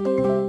you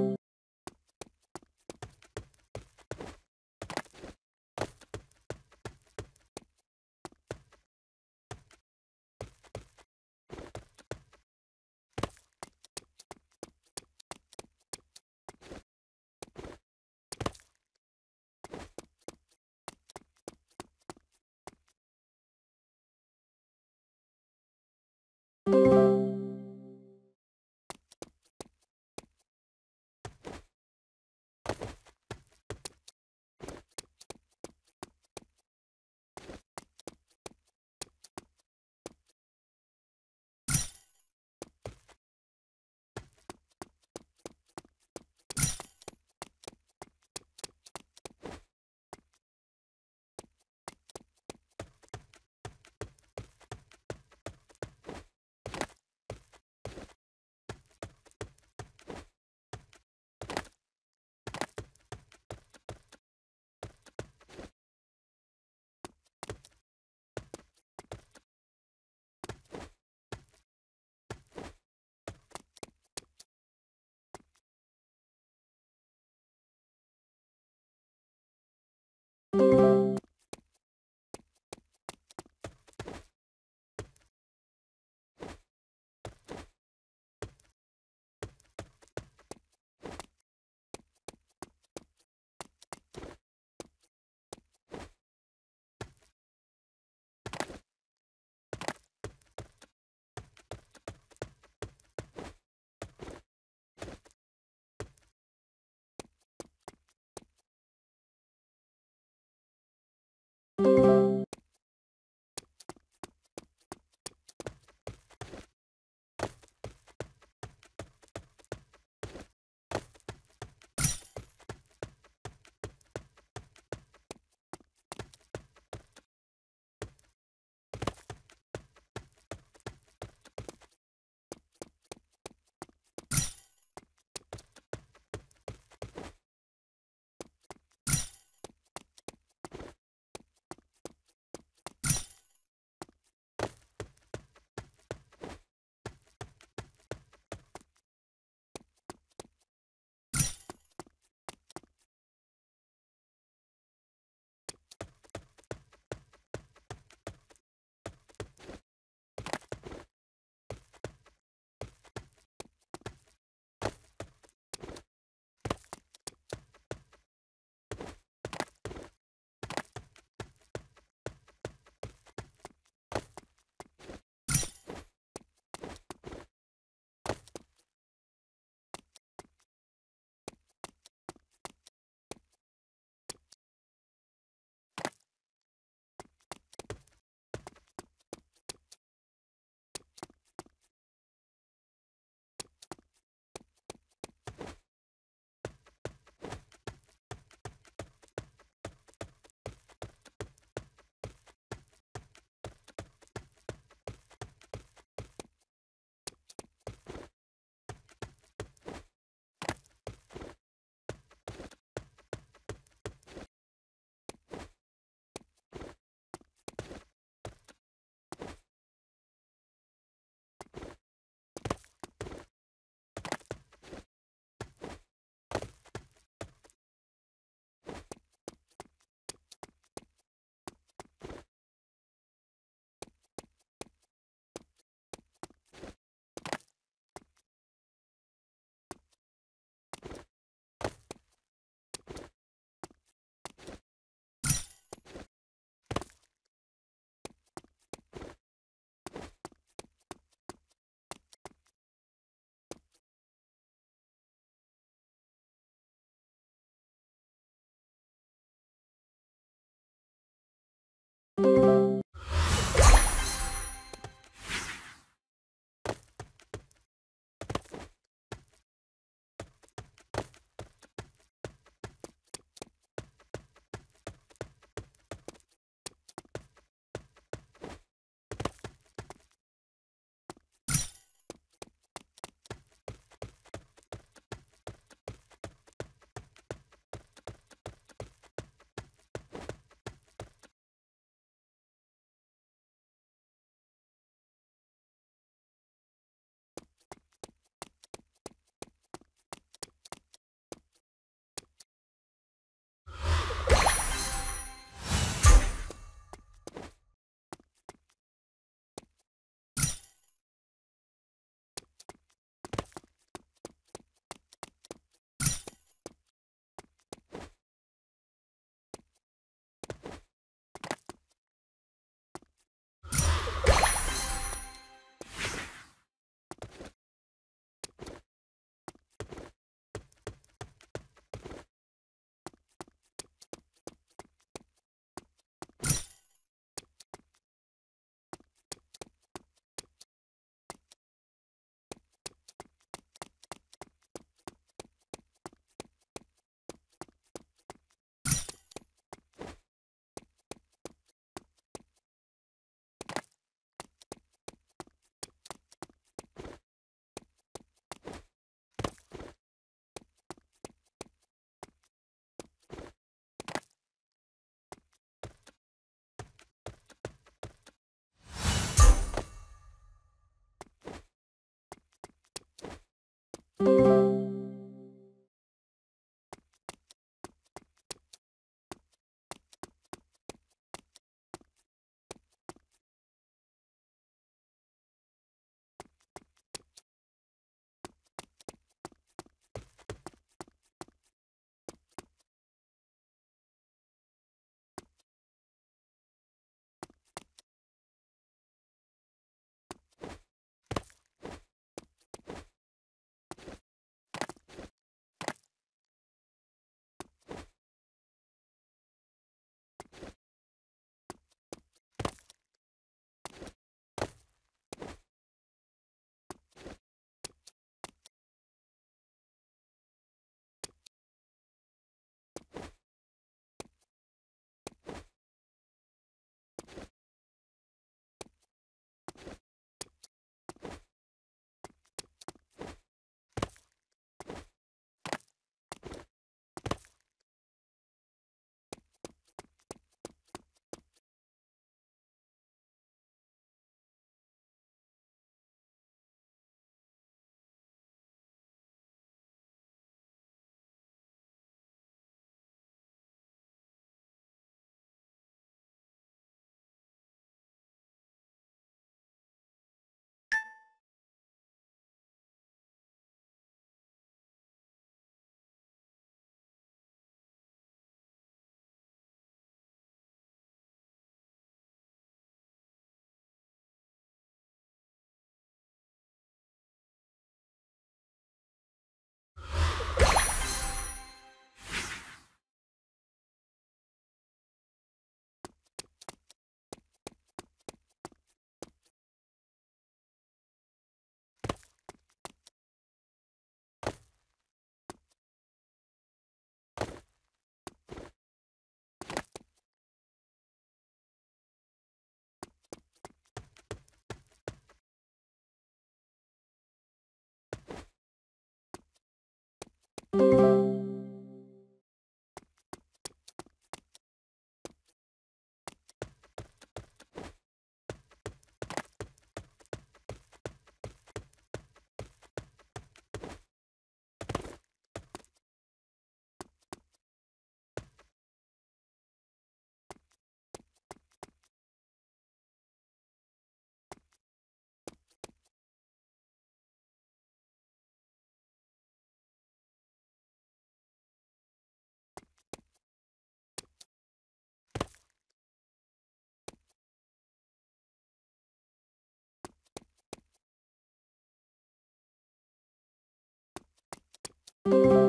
You